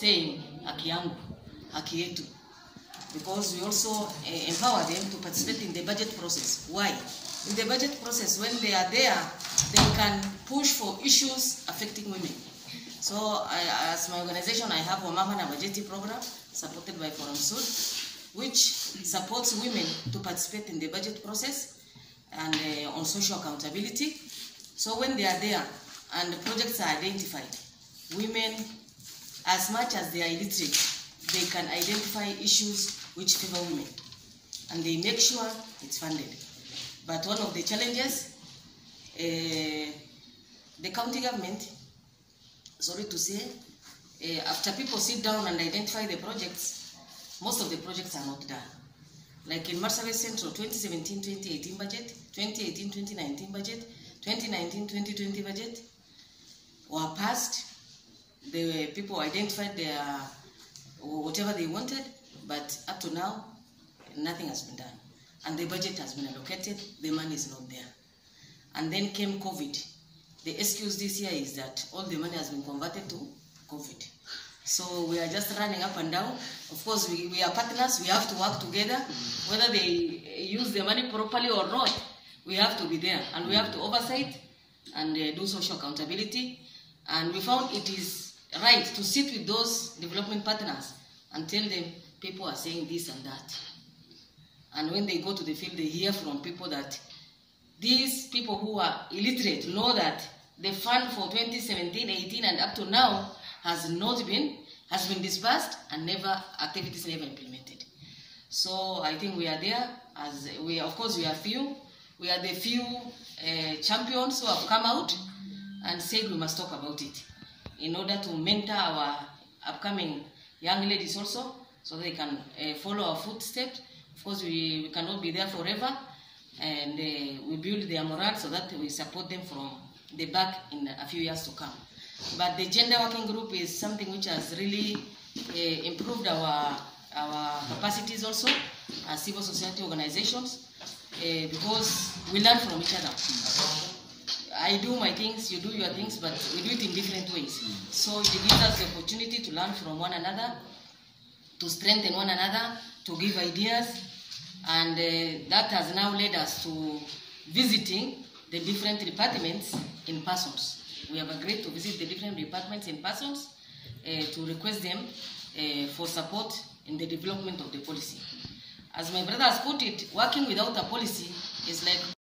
saying haki yangu, haki yetu. Because we also uh, empower them to participate in the budget process. Why? In the budget process, when they are there, they can push for issues affecting women. So, I, as my organization, I have a Mama na Bajeti program supported by Forum Syd, which supports women to participate in the budget process and uh, on social accountability. So, when they are there and the projects are identified, women, as much as they are illiterate, they can identify issues which favor women and they make sure it's funded. But one of the challenges, uh, the county government, sorry to say, uh, after people sit down and identify the projects, most of the projects are not done. Like in Marsabit Central 2017-2018 budget, 2018-2019 budget, 2019-2020 budget were passed. The people identified their whatever they wanted, but up to now, nothing has been done. And the budget has been allocated, the money is not there. And then came COVID. The excuse this year is that all the money has been converted to COVID. So we are just running up and down. Of course, we, we are partners, we have to work together. Whether they use the money properly or not, we have to be there. And we have to oversight and uh, do social accountability. And we found it is right to sit with those development partners and tell them people are saying this and that. And when they go to the field, they hear from people that these people who are illiterate know that the fund for 2017, 18, and up to now has not been has been disbursed and never activities never implemented. So I think we are there as we of course we are few. We are the few uh, champions who have come out and said we must talk about it in order to mentor our upcoming young ladies also so they can uh, follow our footsteps. Of course, we, we cannot be there forever, and uh, we build their morale so that we support them from the back in a few years to come. But the gender working group is something which has really uh, improved our our capacities also as civil society organizations because we learn from each other. I do my things, you do your things, but we do it in different ways. So it gives us the opportunity to learn from one another, to strengthen one another, to give ideas, and uh, that has now led us to visiting the different departments in persons. We have agreed to visit the different departments in persons uh, to request them uh, for support in the development of the policy. As my brother has put it, working without a policy is like